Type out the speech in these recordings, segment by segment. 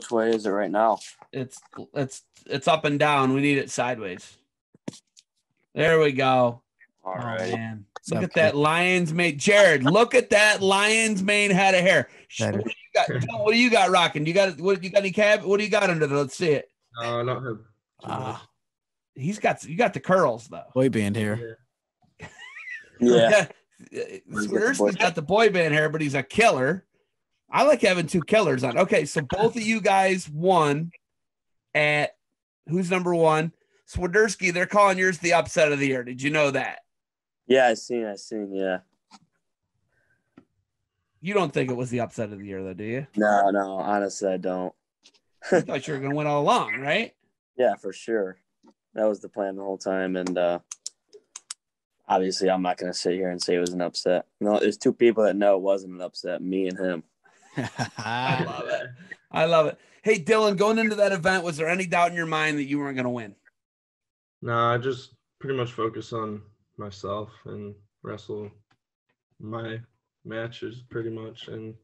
Which way is it right now? It's it's it's up and down. We need it sideways. There we go. All oh right. man. Look at that lion's mane. Jared, look at that lion's mane head of hair. Sh- That What is- do you got? Dylan, What do you got rocking? You got what you got any cab? What do you got under there? Let's see it. No, I don't have. too Ah, he's got you got the curls though. boy band here. Yeah. Swiderski's the boy- got the boy band hair, but he's a killer. I like having two killers on. Okay, so both of you guys won at who's number one? Swiderski, they're calling yours the upset of the year. Did you know that? Yeah, I seen, I seen, yeah. You don't think it was the upset of the year, though, do you? No, no, honestly, I don't. I thought you were going to win all along, right? Yeah, for sure. That was the plan the whole time. And uh obviously I'm not gonna sit here and say it was an upset. No, there's two people that know it wasn't an upset, me and him. I love it. I love it. Hey, Dylan, going into that event, was there any doubt in your mind that you weren't going to win? No, I just pretty much focus on myself and wrestle my matches pretty much and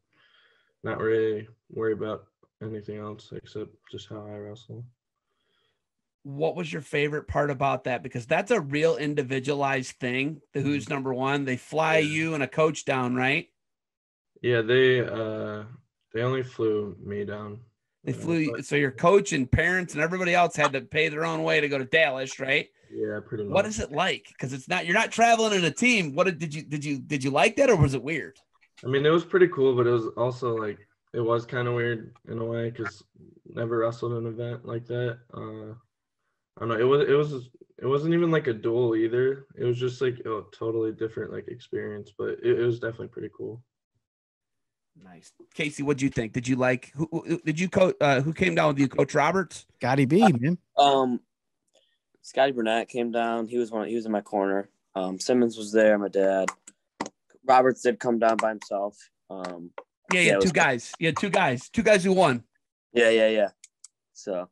not really worry about anything else except just how I wrestle. What was your favorite part about that? Because that's a real individualized thing. The mm-hmm. who's number one, they fly Yeah. you and a coach down, right? Yeah, they uh they only flew me down. They flew so your coach and parents and everybody else had to pay their own way to go to Dallas, right? Yeah, pretty much. What is it like? Because it's not you're not traveling in a team. What did, did you did you did you like that or was it weird? I mean, it was pretty cool, but it was also like it was kind of weird in a way because never wrestled an event like that. Uh, I don't know. It was it was it wasn't even like a duel either. It was just like a totally different like experience, but it, it was definitely pretty cool. Nice, Casey. What'd you think? Did you like? Who, who did you coach? Uh, who came down with you, Coach Roberts? Scotty B, man. Um Scotty Burnett came down. He was one he was in my corner. Um Simmons was there, my dad. Roberts did come down by himself. Um Yeah, Yeah, yeah, it was two good. guys. Yeah, two guys. Two guys who won. yeah, yeah, yeah. So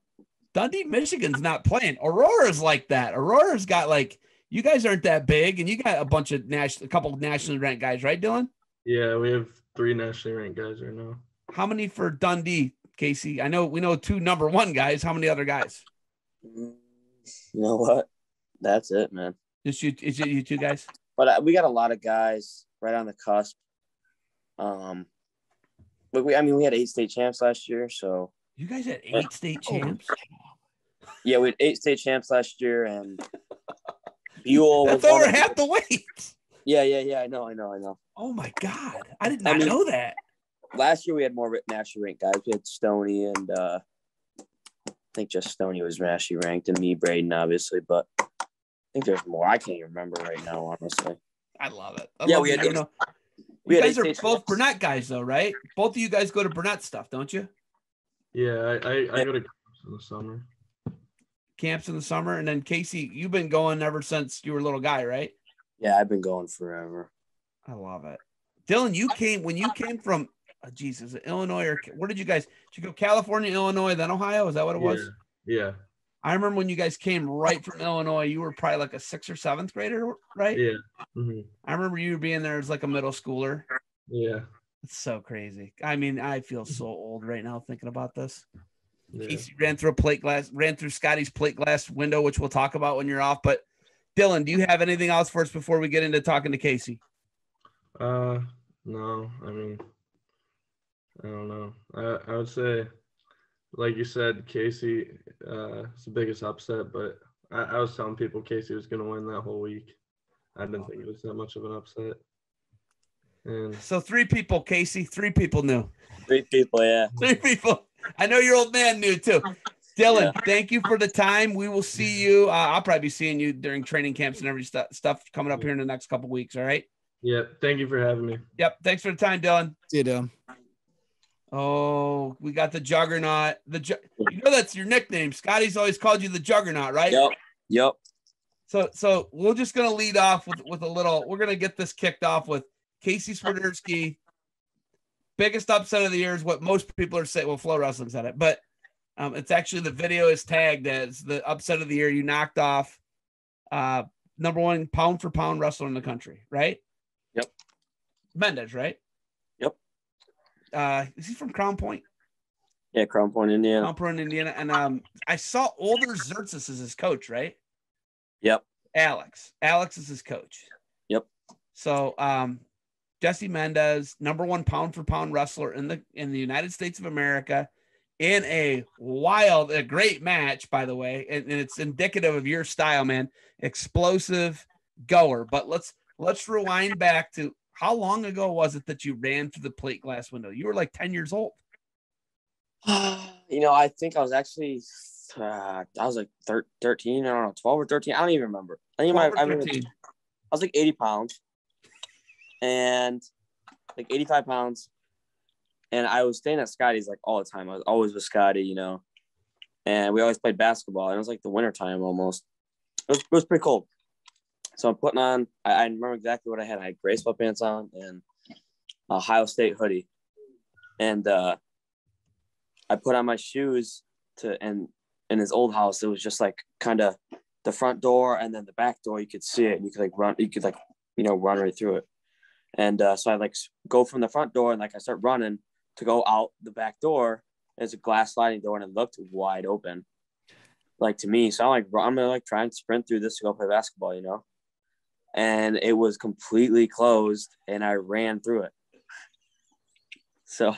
Dundee, Michigan's not playing. Aurora's like that. Aurora's got like you guys aren't that big, and you got a bunch of national, a couple of nationally ranked guys, right, Dylan? Yeah, we have three nationally ranked guys right now. How many for Dundee, Casey? I know we know two number one guys. How many other guys? you know what? That's it, man. Just you, is it you two guys? But we got a lot of guys right on the cusp. Um, but we, I mean, we had eight state champs last year, so You guys had eight state champs. yeah, we had eight state champs last year, and Buell. That's was over half the weight. Yeah, yeah, yeah. I know, I know, I know. Oh my god, I did I not mean- know that. Last year we had more nationally ranked guys. We had Stony and uh, I think just Stony was nationally ranked, and me, Braden, obviously. But I think there's more. I can't even remember right now, honestly. I love it. I Yeah, love we had- you know, we you had guys are both champs. Burnett guys, though, right? Both of you guys go to Burnett stuff, don't you? Yeah, I I, I go to camps in the summer. Camps in the summer, and then Casey, you've been going ever since you were a little guy, right? Yeah, I've been going forever. I love it. Dylan, you came when you came from oh, Jesus, Illinois or where did you guys? Did you go California, Illinois, then Ohio? Is that what it was? Yeah, yeah, I remember when you guys came right from Illinois. You were probably like a sixth or seventh grader, right? yeah, hmm I remember you being there as like a middle schooler. yeah. It's so crazy. I mean, I feel so old right now thinking about this. yeah. Casey ran through a plate glass, ran through Scotty's plate glass window, which we'll talk about when you're off. But Dylan, do you have anything else for us before we get into talking to Casey? Uh, no, I mean, I don't know. I I would say, like you said, Casey uh, is the biggest upset, but I, I was telling people Casey was gonna win that whole week. I didn't think it was that much of an upset. And So three people, Casey, three people knew. Three people, yeah. Three people. I know your old man knew too. Dylan, thank you for the time. We will see you. Uh, I'll probably be seeing you during training camps and every stu- stuff coming up here in the next couple weeks. All right. yeah, thank you for having me. Yep. Thanks for the time, Dylan. See you, Dylan. Oh, we got the juggernaut. The ju- you know that's your nickname. Scotty's always called you the juggernaut, right? Yep, yep. So so we're just gonna lead off with with a little. We're gonna get this kicked off with Casey Swiderski. Biggest upset of the year is what most people are saying. Well, Flow Wrestling said it, but um, it's actually the video is tagged as the upset of the year. You knocked off uh number one pound for pound wrestler in the country, right? Yep. Mendez, right? Yep. Uh, is he from Crown Point? Yeah, Crown Point, Indiana. Crown Point, Indiana, and um, I saw older Tsirtsis as his coach, right? Yep. Alex. Alex is his coach. Yep. So um, Jesse Mendez, number one pound for pound wrestler in the in the United States of America, in a wild, a great match, by the way, and, and it's indicative of your style, man. Explosive goer. But let's let's rewind back to how long ago was it that you ran through the plate glass window? You were like 10 years old. you know, I think I was actually, uh, I was like thir- 13, I don't know, 12 or 13. I don't even remember. I think I, 12 or I, was, 13. I was like 80 pounds and like 85 pounds. And I was staying at Scotty's like all the time. I was always with Scotty, you know, and we always played basketball. And it was like the winter time almost. It was, it was pretty cold. So I'm putting on, I, I remember exactly what I had. I had gray sweatpants on and Ohio State hoodie. And uh, I put on my shoes to, and in his old house, it was just like kind of the front door and then the back door. You could see it you could like run, you could like, you know, run right through it. And uh, so I like go from the front door and like I start running to go out the back door. There's a glass sliding door and it looked wide open, like to me. So I'm like, I'm gonna like try and sprint through this to go play basketball, you know and it was completely closed and I ran through it. So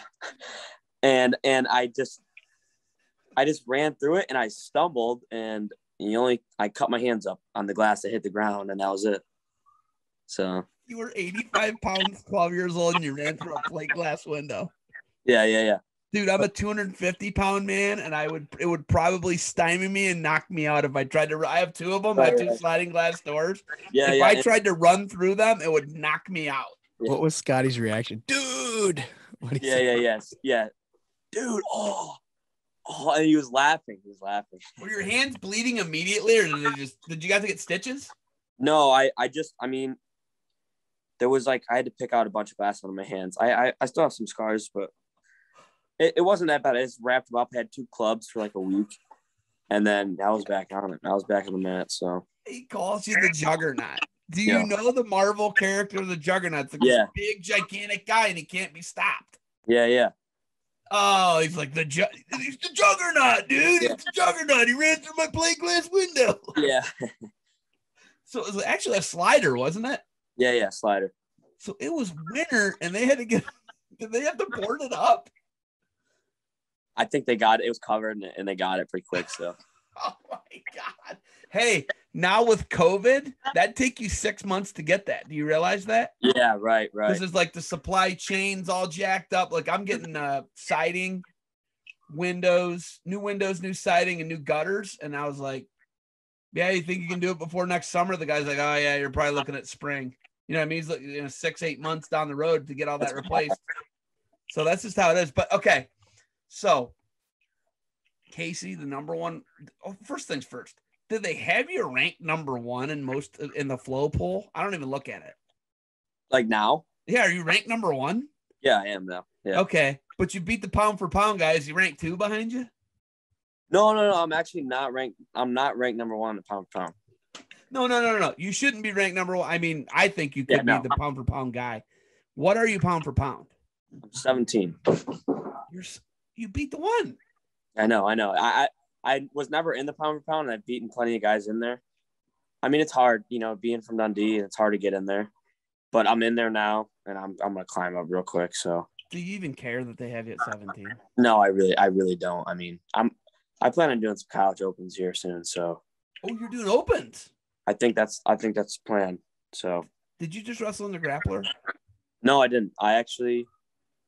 and and I just I just ran through it and I stumbled and you only I cut my hands up on the glass that hit the ground and that was it. So You were 85 pounds, 12 years old, and you ran through a plate glass window. Yeah, yeah, yeah. Dude, I'm a 250 pound man, and I would it would probably stymie me and knock me out if I tried to. I have two of them. I have Right, two right. sliding glass doors. Yeah, if yeah. I and- tried to run through them, it would knock me out. What was Scotty's reaction? Dude. What did yeah, yeah, yes. Yeah. Dude, oh. Oh, and he was laughing. He was laughing. Were your hands bleeding immediately, or did they just did you guys get stitches? No, I, I just, I mean, there was like I had to pick out a bunch of glass on my hands. I, I, I still have some scars, but it, it wasn't that bad. I just wrapped them up, had two clubs for like a week, and then I was back on it. I was back on the mat. So He calls you the Juggernaut. Do you Yeah. know the Marvel character, the Juggernaut? Like Yeah. big, gigantic guy, and he can't be stopped. yeah, yeah, Oh, he's like the ju- he's the Juggernaut, dude. Yeah. He's the Juggernaut. He ran through my plate glass window. yeah, So it was actually a slider, wasn't it? yeah, yeah. Slider. So it was winter, and they had to get. Did they have to board it up? I think they got it. It was covered, and, they got it pretty quick. So Oh my god! Hey, now with COVID, that take you six months to get that. Do you realize that? yeah, right, right. This is like the supply chains all jacked up. Like I'm getting uh siding, windows, new windows, new siding, and new gutters. And I was like, Yeah, you think you can do it before next summer? The guy's like, Oh yeah, you're probably looking at spring. You know what I mean? He's looking you know, six, eight months down the road to get all that replaced. So that's just how it is. But okay. So Casey, the number one. Oh, first things first. Did they have you ranked number one in most in the flow poll? I don't even look at it. Like now? Yeah, are you ranked number one? Yeah, I am now. Yeah. Okay, but you beat the pound for pound guys. You rank two behind you. No, no, no. I'm actually not ranked. I'm not ranked number one in pound for pound. No, no, no, no, no. You shouldn't be ranked number one. I mean, I think you could Yeah, no. be the pound for pound guy. What are you pound for pound? I'm 17. You're you beat the one. I know, I know. I, I I was never in the pound for pound, and I've beaten plenty of guys in there. I mean, it's hard, you know, being from Dundee, and it's hard to get in there. But I'm in there now, and I'm I'm gonna climb up real quick. So Do you even care that they have you at 17? no, I really, I really don't. I mean, I'm I plan on doing some college opens here soon, so Oh, you're doing opens. I think that's I think that's the plan. So Did you just wrestle in the grappler? no, I didn't. I actually,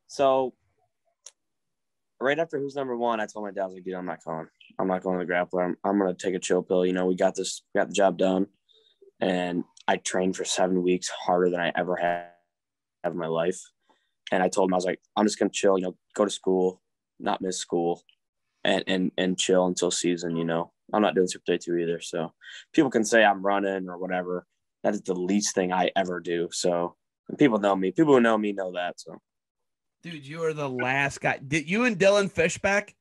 so right after who's number one, I told my dad, I was like, dude, I'm not going. I'm not going to the grappler. I'm, I'm gonna take a chill pill. You know, we got this, got the job done, and I trained for seven weeks harder than I ever had have in my life. And I told him I was like, I'm just gonna chill. You know, go to school, not miss school, and and and chill until season. You know, I'm not doing Super 32 either. So people can say I'm running or whatever. That is the least thing I ever do. So people know me. People who know me know that. So Dude, you are the last guy. Did you and Dylan Fishback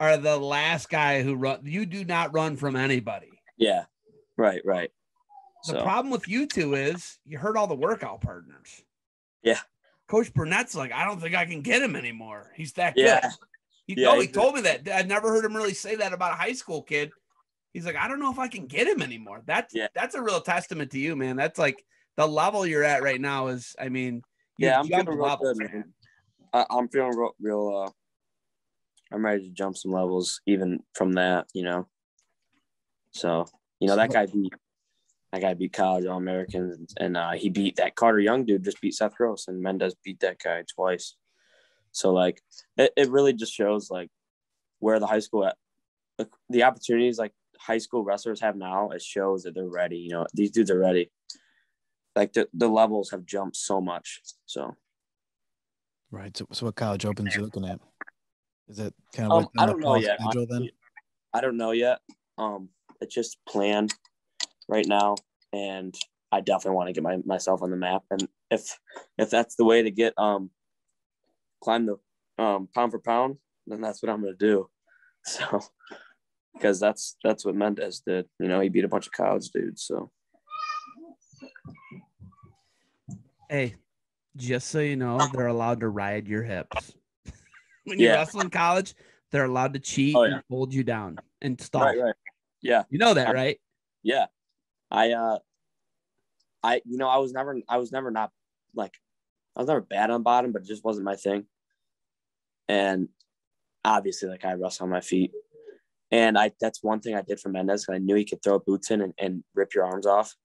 are the last guy who run? You do not run from anybody. yeah, right, right. The So problem with you two is you hurt all the workout partners. Yeah. Coach Burnett's like, I don't think I can get him anymore. He's that Yeah. good. He, Yeah, no, he told me that. I've never heard him really say that about a high school kid. He's like, I don't know if I can get him anymore. That's Yeah. that's a real testament to you, man. That's like the level you're at right now is, I mean, Yeah, I'm jumped levels, good, man. man. I, I'm feeling real, real. Uh, I'm ready to jump some levels, even from that. You know. So you know that guy beat that guy beat college all Americans, and uh, he beat that Carter Young dude. Just beat Seth Gross, and Mendez beat that guy twice. So like, it, it really just shows like where the high school at the opportunities like high school wrestlers have now. It shows that they're ready. You know, these dudes are ready. Like the, the levels have jumped so much. So Right. So, so what college opens you looking at? Is it kind of Um, what's I on don't know yet, schedule then? honestly. I don't know yet. Um, it's just planned right now, and I definitely want to get my, myself on the map. And if if that's the way to get um climb the um pound for pound, then that's what I'm gonna do. So because that's that's what Mendez did. You know, he beat a bunch of college dudes. So Hey, just so you know, they're allowed to ride your hips. when you Yeah. wrestle in college, they're allowed to cheat Oh, and hold you down and stop. right, right, yeah. You know that, right? Yeah. I uh I you know, I was never I was never not like I was never bad on bottom, but it just wasn't my thing. And obviously like I wrestle on my feet. And I that's one thing I did for Mendez 'cause I knew he could throw boots in and, and rip your arms off.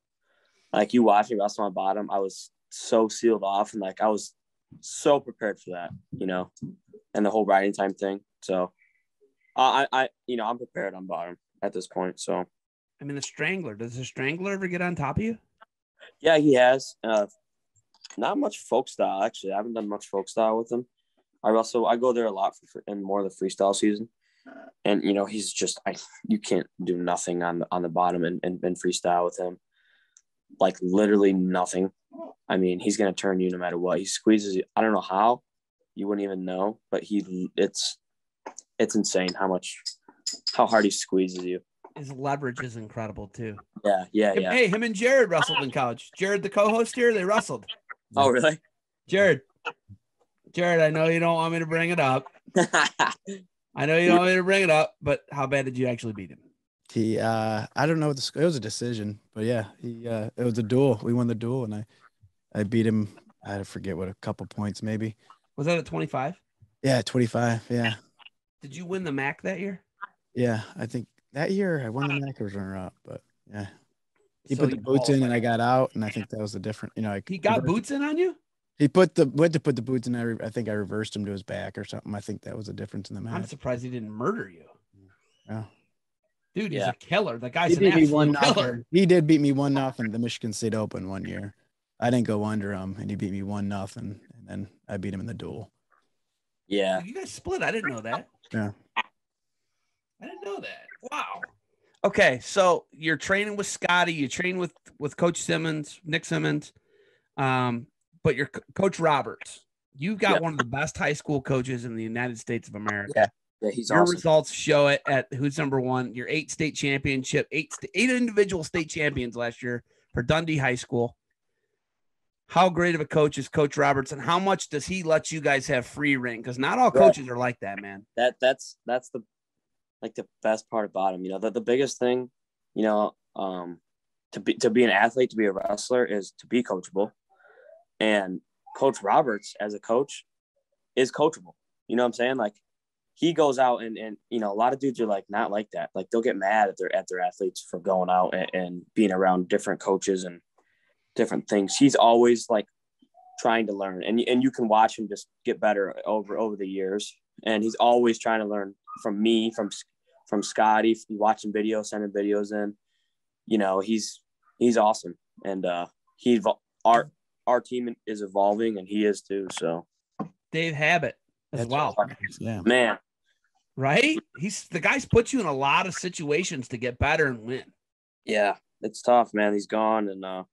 Like you watch me wrestle on bottom, I was so sealed off and like I was so prepared for that, you know, and the whole riding time thing. So I I you know I'm prepared on bottom at this point. So I mean, the strangler. Does the strangler ever get on top of you? Yeah, he has. Uh, not much folk style actually. I haven't done much folk style with him. I also I go there a lot for in more of the freestyle season, and you know he's just I you can't do nothing on the on the bottom and and, and freestyle with him, like literally nothing. I mean he's gonna turn you no matter what. He squeezes you. I don't know how, you wouldn't even know, but he it's it's insane how much how hard he squeezes you. His leverage is incredible too. Yeah, yeah, Him- yeah. Hey, him and Jared wrestled in college. Jared, the co-host here, they wrestled. Oh really? Jared, Jared, I know you don't want me to bring it up. I know you don't want me to bring it up, but how bad did you actually beat him? He, uh, I don't know what the sc- it was a decision, but yeah, he, uh, it was a duel. We won the duel, and I, I beat him. I forget what a couple points, maybe. Was that at 25? Yeah, twenty five. Yeah, Did you win the MAC that year? yeah. I think that year I won the uh-huh. MAC or runner up, but yeah, he So put the boots in, and I got out, and I think that was the different. You know, I He got reversed- boots in on you? He put the went to put the boots in. I, re- I think I reversed him to his back or something. I think that was the difference in the match. I'm surprised he didn't murder you. Yeah. Dude, he's Yeah. a killer. The guy's He an beat me one absolute killer. nothing. He did beat me one nothing. The Michigan State Open one year. I didn't go under him, and he beat me one nothing, and then I beat him in the duel. yeah. You guys split. I didn't know that. Yeah. I didn't know that. Wow. Okay, so you're training with Scotty. You train with with Coach Simmons, Nick Simmons, um, but you're Co- Coach Roberts. You've got Yeah. one of the best high school coaches in the United States of America. Yeah. Yeah, he's Your awesome. results show it at who's number one. Your eight state championship, eight eight individual state champions last year for Dundee High School. How great of a coach is Coach Roberts, and how much does he let you guys have free reign? Because not all coaches are like that, man. that that's that's the like the best part about him. You know, the, the biggest thing, you know, um, to be to be an athlete, to be a wrestler, is to be coachable. And Coach Roberts, as a coach, is coachable. You know what I'm saying? Like he goes out and and you know a lot of dudes are like not like that. Like they'll get mad at their at their athletes for going out and, and being around different coaches and different things. He's always like trying to learn, and and you can watch him just get better over over the years. And he's always trying to learn from me, from from Scotty, watching videos, sending videos in. You know, he's he's awesome, and uh, he evol- our our team is evolving, and he is too. So, Dave Habit as That's well, Yeah. man, right? He's the guy's put you in a lot of situations to get better and win. yeah, it's tough, man. He's gone, and uh,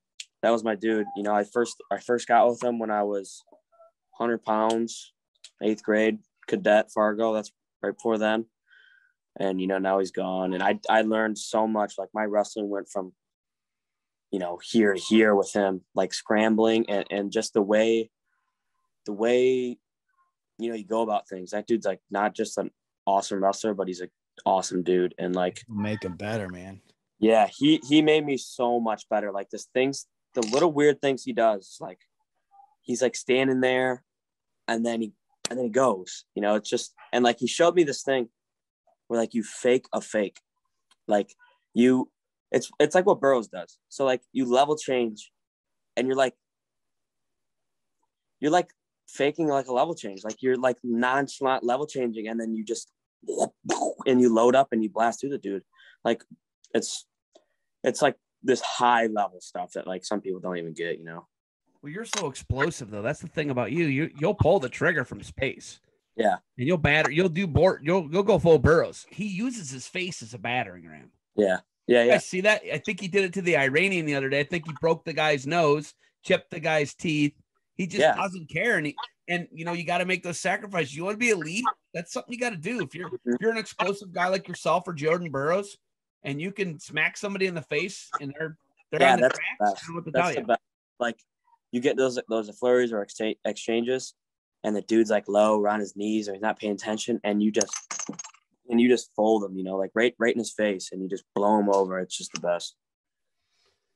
that was my dude. You know, I first I first got with him when I was hundred pounds, eighth grade cadet Fargo. That's right before then. And you know, now he's gone. And I I learned so much. Like my wrestling went from, you know, here to here with him, like scrambling and, and just the way the way you know you go about things. That dude's like not just an awesome wrestler, but he's an awesome dude. And like, Make him better, man. yeah, he he made me so much better. Like this things, the little weird things he does, like he's like standing there, and then he and then he goes. You know, it's just and like he showed me this thing where like you fake a fake, like you, it's it's like what Burroughs does. So like you level change, and you're like, you're like faking like a level change, like you're like nonchalant level changing, and then you just and you load up and you blast through the dude. Like it's it's like this high level stuff that like some people don't even get, you know. Well, you're so explosive though. That's the thing about you. You you'll pull the trigger from space. Yeah. And you'll batter. You'll do board. You'll you'll go full Burroughs. He uses his face as a battering ram. Yeah. Yeah. I Yeah. see that. I think he did it to the Iranian the other day. I think he broke the guy's nose, chipped the guy's teeth. He just Yeah. doesn't care. And he, and you know, you got to make those sacrifices. You want to be elite. That's something you got to do. If you're Mhm. if you're an explosive guy like yourself or Jordan Burroughs, and you can smack somebody in the face and they're they're Yeah, on the that's the best. I don't know what to tell That's the best. Like you get those those flurries or exchange, exchanges, and the dude's like low or on his knees or he's not paying attention, and you just and you just fold him, you know, like right right in his face, and you just blow him over. It's just the best.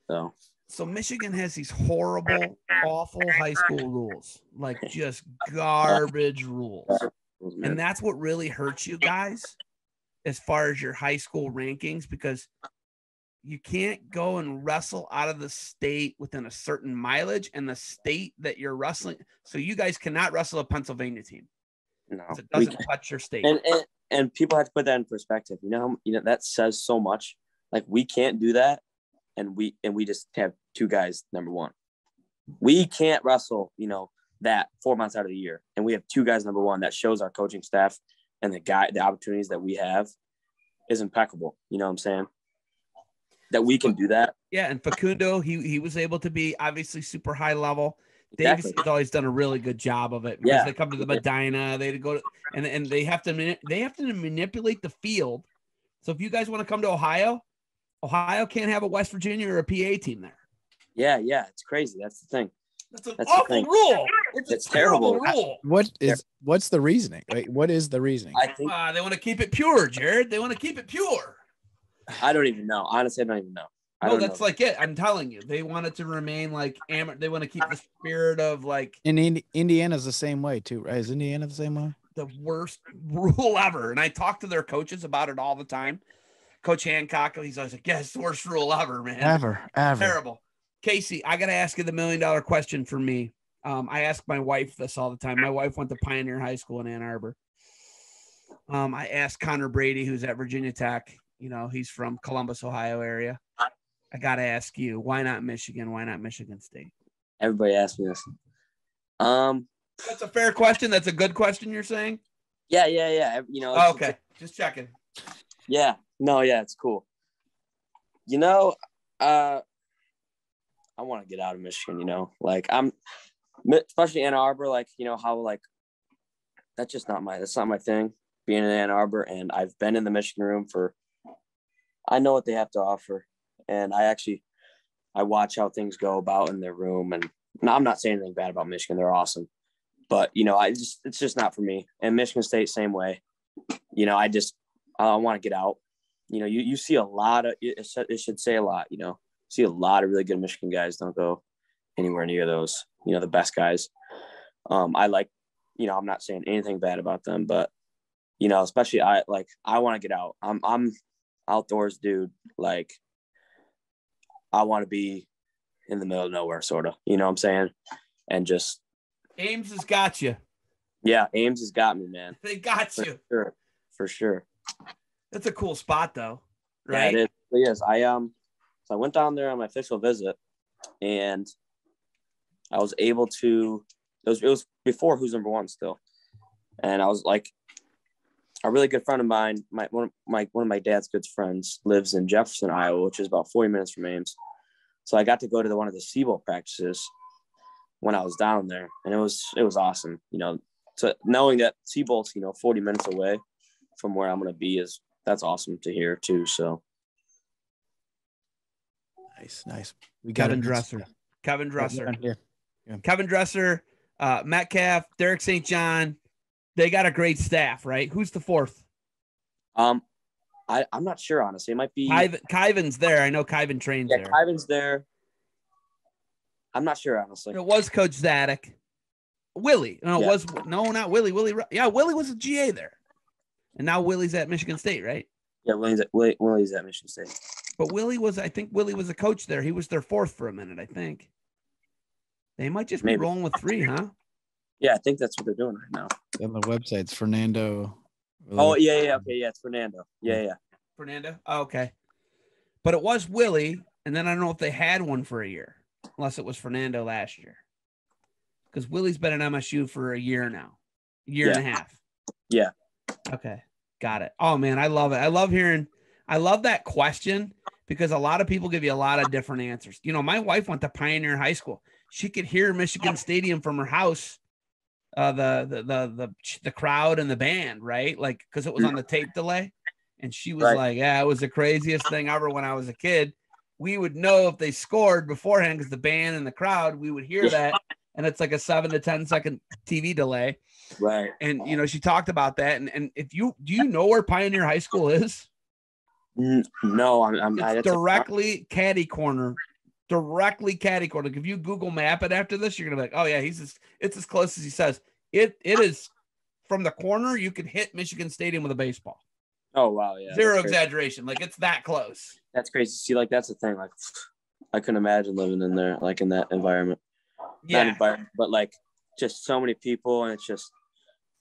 So So Michigan has these horrible, awful high school rules, like just garbage rules. And that's what really hurts you guys as far as your high school rankings because you can't go and wrestle out of the state within a certain mileage and the state that you're wrestling. So you guys cannot wrestle a Pennsylvania team no, it doesn't touch your state. and, and and people have to put that in perspective. You know, how- you know that says so much. Like we can't do that, and we and we just have two guys number one. We can't wrestle, you know, that four months out of the year, and we have two guys number one. That shows our coaching staff and the guy the opportunities that we have is impeccable. You know what I'm saying? That we can do that. yeah, and Facundo, he he was able to be obviously super high level. Davis Exactly. has always done a really good job of it because Yeah. they come to the Medina, they go to, and and they have to they have to manipulate the field. So if you guys want to come to Ohio, Ohio can't have a West Virginia or a PA team there. Yeah, yeah, it's crazy. That's the thing. That's an That's awful thing. rule. It's, It's a terrible, terrible. rule. What is what's the reasoning? Like, what is the reasoning? I think Uh, they want to keep it pure, Jared. They want to keep it pure. I don't even know. Honestly, I don't even know. I No, that's know. like it. I'm telling you, they want it to remain like amateur. They want to keep the spirit of like In Indi- Indiana's the same way too, right? Is Indiana the same way? the worst rule ever. And I talk to their coaches about it all the time. Coach Hancock, he's always like, "Yeah, it's the worst rule ever, man. Ever, ever. Terrible." Casey, I got to ask you the million dollar question for me. Um, I ask my wife this all the time. My wife went to Pioneer High School in Ann Arbor. Um, I asked Connor Brady, who's at Virginia Tech. You know, he's from Columbus, Ohio area. I got to ask you, why not Michigan? Why not Michigan State? Everybody asks me this. Um, That's a fair question. That's a good question. You're saying? yeah, yeah, yeah. You know, Oh, okay, just checking. Yeah. No, yeah, it's cool. You know, uh I want to get out of Michigan, you know. Like I'm especially Ann Arbor, like, you know, how like that's just not my that's not my thing, being in Ann Arbor. And I've been in the Michigan room for I know what they have to offer. And I actually I watch how things go about in their room. And no, I'm not saying anything bad about Michigan. They're awesome. But you know, I just it's just not for me. And Michigan State, same way. You know, I just I want to get out. You know, you, you see a lot of it it should say a lot. You know, see a lot of really good Michigan guys don't go anywhere near those. You know, the best guys. Um, I like. You know, I'm not saying anything bad about them, but you know, especially I like I want to get out. I'm I'm outdoors dude. Like I want to be in the middle of nowhere, sort of. You know what I'm saying? And just Ames has got you. yeah, Ames has got me, man. They got For you. sure, for sure. That's a cool spot, though, Yeah, right? it is. It is. I um, so I went down there on my official visit, and I was able to. It was it was before Who's Number One still, and I was like, a really good friend of mine, my one of my one of my dad's good friends lives in Jefferson, Iowa, which is about forty minutes from Ames. So I got to go to the, one of the Seabolt practices when I was down there, and it was it was awesome. You know, so knowing that Seabolt's you know forty minutes away from where I'm gonna be is that's awesome to hear too. So Nice, nice. We got Kevin. Dresser. Kevin Yeah, Dresser. here. Kevin Dresser, uh, Metcalf, Derek St. John. They got a great staff, right? Who's the fourth? Um, I I'm not sure honestly. It might be Kyven, Kyven's there. I know Kyven trains yeah. there. Kyven's there. I'm not sure honestly. It was Coach Zadok. Willie. No, it Yeah. was no, not Willie. Willie. Yeah, Willie was a GA there. And now Willie's at Michigan State, right? Yeah, Willie's at, Willie, Willie's at Michigan State. But Willie was, I think Willie was a coach there. He was their fourth for a minute, I think. They might just be Maybe. rolling with three, huh? Yeah, I think that's what they're doing right now. On the website's Fernando. Oh yeah, yeah, okay, yeah, it's Fernando. Yeah, yeah. Fernando. Oh, okay. But it was Willie, and then I don't know if they had one for a year, unless it was Fernando last year. Because Willie's been at MSU for a year now, year and a half. Yeah. Okay, got it. Oh man, I love it. I love hearing. I love that question because a lot of people give you a lot of different answers. You know, my wife went to Pioneer High School. She could hear Michigan Stadium from her house. Uh, the, the the the the crowd and the band, right? Like, because it was on the tape delay, and she was Right. like, "Yeah, it was the craziest thing ever." When I was a kid, we would know if they scored beforehand because the band and the crowd, we would hear that, and it's like a seven to ten second TV delay. Right. And you know, she talked about that. And and if you do you know where Pioneer High School is? No, I'm, I'm I, It's a- directly caddy corner. Directly caddy corner. Like if you Google map it after this, you're gonna be like, oh yeah, he's as, it's as close as he says. It it is from the corner, you could hit Michigan Stadium with a baseball. oh wow, yeah. Zero exaggeration. Like it's that close. That's crazy. See, like that's the thing. Like, I couldn't imagine living in there, like in that environment. Not Yeah. environment, but like just so many people, and it's just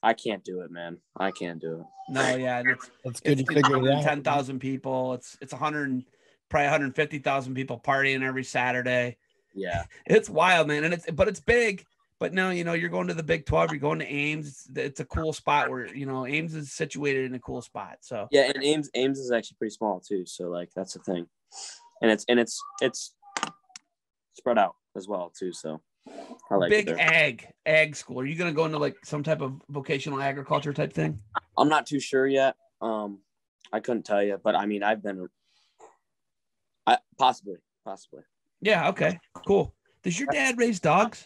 I can't do it, man. I can't do it. No, yeah. And it's That's good it's, you figured it out. ten thousand people. It's it's 100 probably 150,000 people partying every Saturday. Yeah, It's wild, man, and it's but it's big. But now you know you're going to the Big Twelve. You're going to Ames. It's, it's a cool spot where you know Ames is situated in a cool spot. So yeah. And Ames, Ames is actually pretty small too. So like that's the thing, and it's and it's it's spread out as well too. So I like big ag ag school. Are you going to go into like some type of vocational agriculture type thing? I'm not too sure yet. Um, I couldn't tell you, but I mean I've been, I possibly, possibly. Yeah. Okay. Cool. Does your dad raise dogs?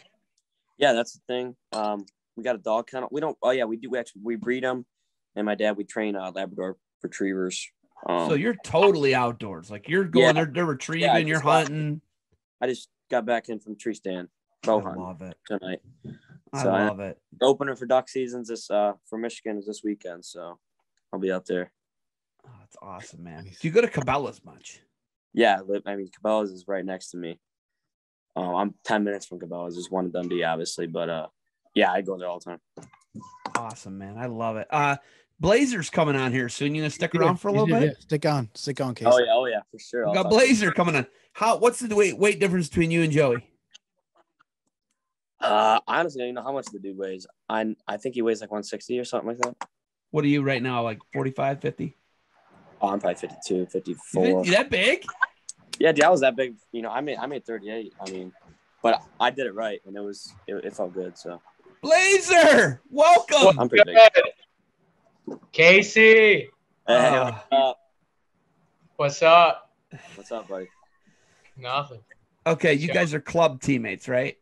Yeah, that's the thing. Um, we got a dog kennel. We don't. Oh yeah, we do. We actually we breed them, and my dad we train uh, Labrador retrievers. Um, so you're totally outdoors. Like you're going Yeah. there, they're retrieving, you're just got- hunting. I just got back in from tree stand I love it. tonight. I So I- love it. The opener for duck seasons this uh for Michigan is this weekend, so I'll be out there. Oh, that's awesome, man. Do you go to Cabela's much? Yeah, I mean Cabela's is right next to me. Um, I'm ten minutes from Cabela's. There's one in Dundee, obviously, but uh, yeah, I go there all the time. Awesome, man. I love it. Uh Blazer's coming on here soon. You gonna stick around for a little did, bit? yeah. Stick on, stick on, Casey. Oh yeah, oh yeah, for sure. We got Blazer coming on. How what's the weight weight difference between you and Joey? Uh, I honestly, you know how much the dude weighs? I I think he weighs like 160 or something like that. What are you right now? Like 45, 50? Oh, I'm probably 52, 54. think- you that big? Yeah, dude, I was that big. You know, I made I made 38. I mean, but I did it right, and it was it, it felt good. So Blazer, welcome. I'm pretty big. Casey, Hey, Uh, what's up? what's up? What's up, buddy? Nothing. Okay, you guys are club teammates, right?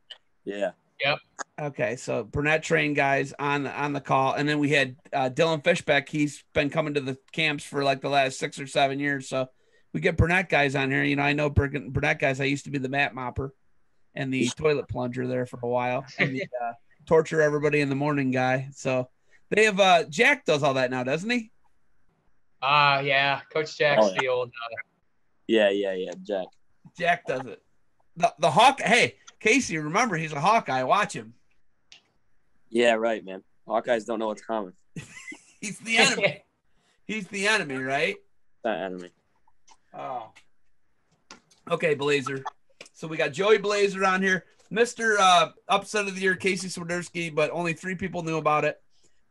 Yeah, Okay, so Burnett train guys on on the call, and then we had uh, Dylan Fishback. He's been coming to the camps for like the last six or seven years. So we get Burnett guys on here. You know, I know Bur- Burnett guys. I used to be the mat mopper and the toilet plunger there for a while, and the uh, torture everybody in the morning guy. So they have uh, Jack does all that now, doesn't he? Ah, yeah. Coach Jack's Oh, yeah. the old. Uh, yeah, yeah, yeah. Jack. Jack does it. The the hawk. Hey, Casey, remember he's a Hawkeye. Watch him. Yeah, right, man. Hawkeyes don't know what's coming. He's the enemy. he's the enemy, right? That enemy. Oh. Okay, Blazer. So we got Joey Blazer on here. Mr. Uh, upset of the year, Casey Swiderski, but only three people knew about it,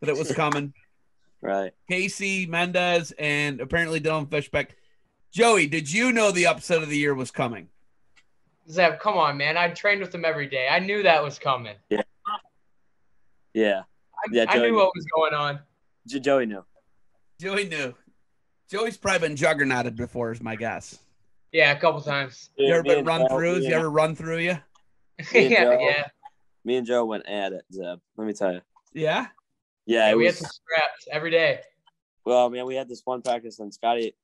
that it was coming. Right. Casey Mendez and apparently Dylan Fishback. Joey, did you know the upset of the year was coming? Zeb, come on, man. I trained with him every day. I knew that was coming. Yeah. I, Yeah, I Joey- knew what was going on. J- Joey knew. Joey knew. Joey's probably been juggernauted before, is my guess. Yeah, a couple times. You ever been run Joe- through? me You ever run through you? Yeah, Joe. yeah. Me and Joe went at it, Zeb. Let me tell you. Yeah. Yeah, yeah we was. had some scraps every day. well, man, we had this one practice and Scotty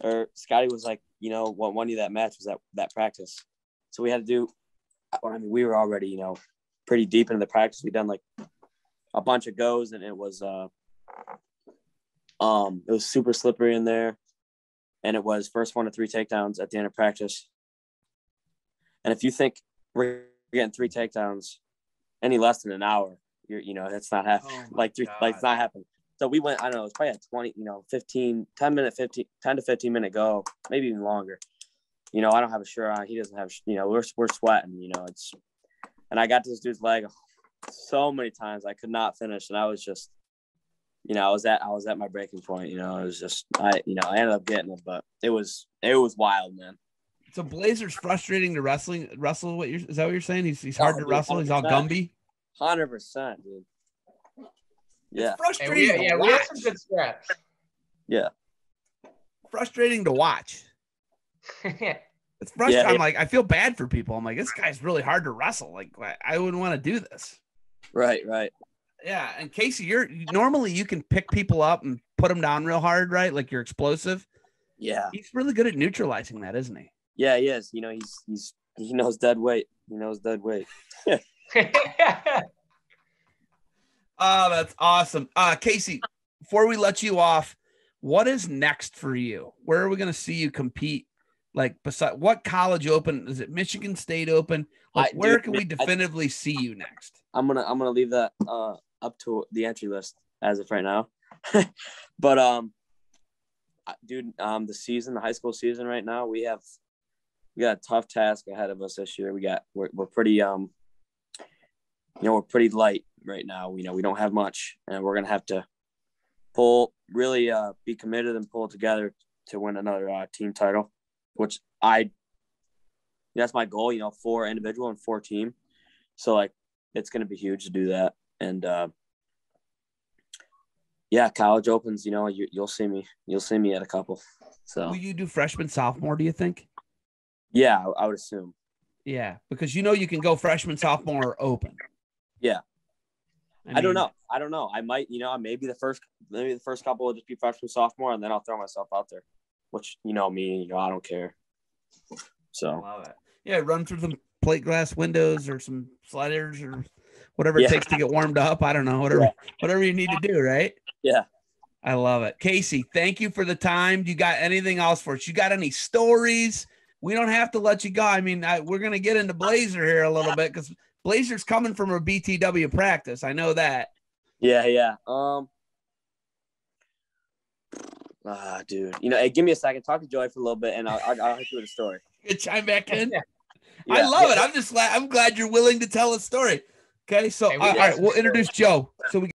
or Scotty was like, you know, what won you that match was that that practice. So we had to do I mean, we were already, you know, pretty deep into the practice. We done like a bunch of goes and it was uh um it was super slippery in there. And it was first one to three takedowns at the end of practice. And if you think we're getting three takedowns any less than an hour, you're you know, that's not happening. Oh like three like it's not happening. So we went, I don't know, it's probably a 20, you know, 15, 10 minute, 15, 10 to 15 minute go, maybe even longer. You know, I don't have a shirt on. He doesn't have, you know, we're, we're sweating, you know, it's, and I got this dude's leg so many times I could not finish. And I was just, you know, I was at, I was at my breaking point, you know, it was just, I, you know, I ended up getting it, but it was, it was wild, man. So Blazer's frustrating to wrestling wrestle. What you're is that what you're saying? He's he's hard Oh, to wrestle. He's all 100%. Gumby. 100%, dude. Yeah. It's frustrating. we, to yeah, we had some good scraps. Yeah. frustrating to watch. It's frustrating. Yeah, I'm yeah. like, I feel bad for people. I'm like, this guy's really hard to wrestle. Like, I- I wouldn't want to do this. Right, right. Yeah, and Casey, you're normally you can pick people up and put them down real hard, right? Like you're explosive. Yeah. He's really good at neutralizing that, isn't he? Yeah, he is. You know, he's, he's, he knows dead weight. He knows dead weight. Oh, that's awesome. Uh, Casey, before we let you off, what is next for you? Where are we going to see you compete? Like, beside what college open is it? Michigan State Open? Like, I- where dude, can we I- definitively see you next? I'm gonna I'm gonna leave that uh up to the entry list as of right now. but um dude, um the season, the high school season right now, we have we got a tough task ahead of us this year. We got we're we're pretty um you know, we're pretty light right now. You know, we don't have much and we're gonna have to pull really uh be committed and pull together to win another uh, team title, which I that's my goal, you know, four individual and four team. So like it's going to be huge to do that. And uh, yeah, college opens. You know, you, you'll see me. You'll see me at a couple. So Will you do freshman, sophomore? Do you think? yeah, I, I would assume. Yeah, because you know you can go freshman, sophomore, open. Yeah. I, mean, don't know. I don't know. I might. You know, maybe the first maybe the first couple will just be freshman, sophomore, and then I'll throw myself out there. Which you know me. You know, I don't care. I So. Yeah, run through some plate glass windows or some sliders or whatever it takes to get warmed up. I don't know. Whatever, whatever you need to do, right? yeah. I love it. Casey, thank you for the time. You got anything else for us? You got any stories? We don't have to let you go. I mean, I, we're going to get into Blazer here a little bit because Blazer's coming from a BTW practice. I know that. Yeah, yeah. Um. Ah, dude. You know, hey, give me a second. Talk to Joey for a little bit, and I'll I'll, I'll hit you with a story. Good chime back in. Yeah. I love it. I'm just glad. I'm glad you're willing to tell a story. Okay, so Hey, we all got right, some we'll introduce Joe. So we